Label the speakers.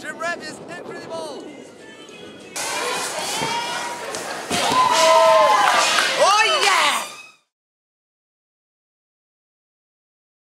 Speaker 1: Jim Rev is incredible.